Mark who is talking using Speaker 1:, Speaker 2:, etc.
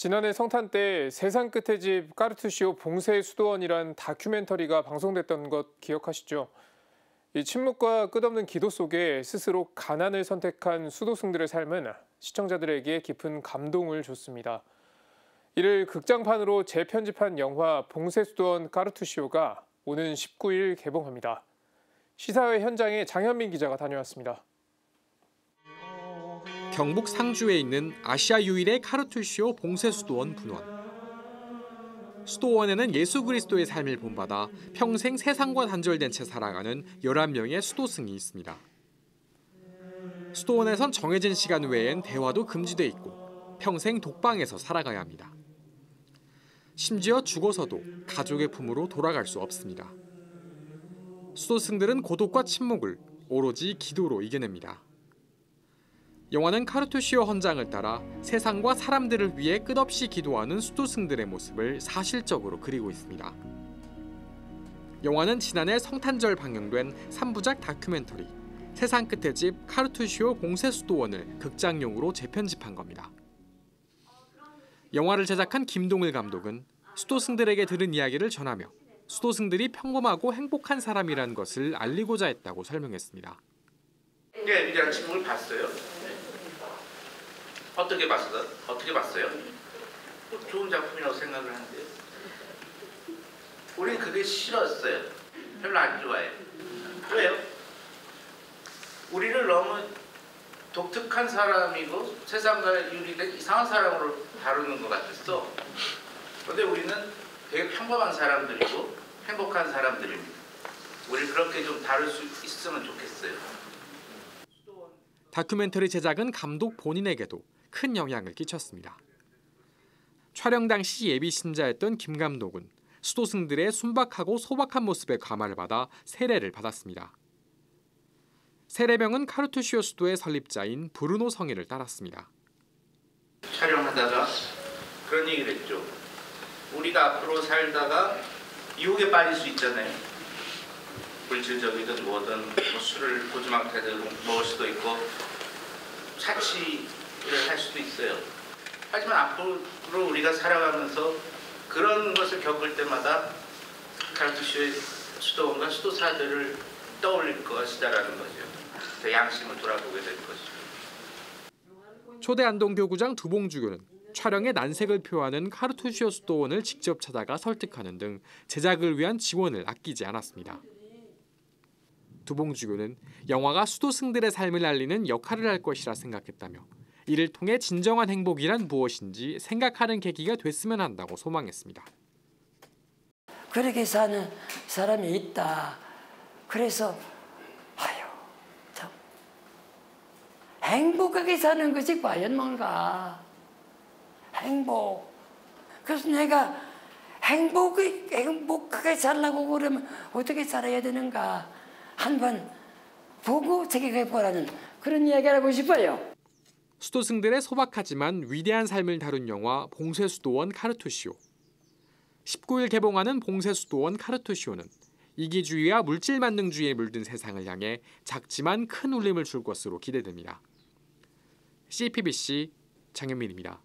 Speaker 1: 지난해 성탄 때 세상 끝의 집 까르투시오 봉쇄 수도원이란 다큐멘터리가 방송됐던 것 기억하시죠? 이 침묵과 끝없는 기도 속에 스스로 가난을 선택한 수도승들의 삶은 시청자들에게 깊은 감동을 줬습니다. 이를 극장판으로 재편집한 영화 봉쇄 수도원 까르투시오가 오는 19일 개봉합니다. 시사회 현장에 장현민 기자가 다녀왔습니다.
Speaker 2: 경북 상주에 있는 아시아 유일의 카르투시오 봉쇄수도원 분원. 수도원에는 예수 그리스도의 삶을 본받아 평생 세상과 단절된 채 살아가는 11명의 수도승이 있습니다. 수도원에선 정해진 시간 외엔 대화도 금지돼 있고 평생 독방에서 살아가야 합니다. 심지어 죽어서도 가족의 품으로 돌아갈 수 없습니다. 수도승들은 고독과 침묵을 오로지 기도로 이겨냅니다. 영화는 카르투시오 헌장을 따라 세상과 사람들을 위해 끝없이 기도하는 수도승들의 모습을 사실적으로 그리고 있습니다. 영화는 지난해 성탄절 방영된 3부작 다큐멘터리 세상 끝의 집 카르투시오 봉쇄 수도원을 극장용으로 재편집한 겁니다. 영화를 제작한 김동일 감독은 수도승들에게 들은 이야기를 전하며 수도승들이 평범하고 행복한 사람이라는 것을 알리고자 했다고 설명했습니다.
Speaker 3: 네, 이제 친구를 봤어요. 어떻게 봤어? 어떻게 봤어요? 뭐 좋은 작품이라고 생각을 하는데 우리는 그게 싫었어요. 별로 안 좋아해요. 왜요? 우리를 너무 독특한 사람이고 세상과 유리된 이상한 사람으로 다루는 것 같았어. 근데 우리는 되게 평범한 사람들이고 행복한 사람들입니다. 우리 그렇게 좀 다룰 수 있으면 좋겠어요.
Speaker 2: 다큐멘터리 제작은 감독 본인에게도 큰 영향을 끼쳤습니다. 촬영 당시 예비 신자였던 김 감독은 수도승들의 순박하고 소박한 모습에 감화를 받아 세례를 받았습니다. 세례명은 카르투시오 수도의 설립자인 브루노 성의를 따랐습니다.
Speaker 3: 촬영하다가 그런 얘기를 했죠. 우리가 앞으로 살다가 유혹에 빠질 수 있잖아요. 물질적이든 뭐든 뭐 술을 고주망태든 먹을 수도 있고 사치를 할 수도 있어요. 하지만 앞으로 우리가 살아가면서 그런 것을 겪을 때마다 카르투시오의 수도원과 수도사들을 떠올릴 것이다라는 거죠. 양심을 돌아보게 될 것이죠.
Speaker 2: 초대 안동 교구장 두봉주교는 촬영의 난색을 표하는 카르투시오 수도원을 직접 찾아가 설득하는 등 제작을 위한 지원을 아끼지 않았습니다. 두봉주교는 영화가 수도승들의 삶을 알리는 역할을 할 것이라 생각했다며 이를 통해 진정한 행복이란 무엇인지 생각하는 계기가 됐으면 한다고 소망했습니다.
Speaker 4: 그렇게 사는 사람이 있다. 그래서 아유 참 행복하게 사는 것이 과연 뭔가 행복. 그래서 내가 행복이 행복하게 살라고 그러면 어떻게 살아야 되는가 한번 보고 생각해 보라는 그런 이야기를 하고 싶어요.
Speaker 2: 수도승들의 소박하지만 위대한 삶을 다룬 영화 봉쇄수도원 카르투시오. 19일 개봉하는 봉쇄수도원 카르투시오는 이기주의와 물질만능주의에 물든 세상을 향해 작지만 큰 울림을 줄 것으로 기대됩니다. CPBC 장현민입니다.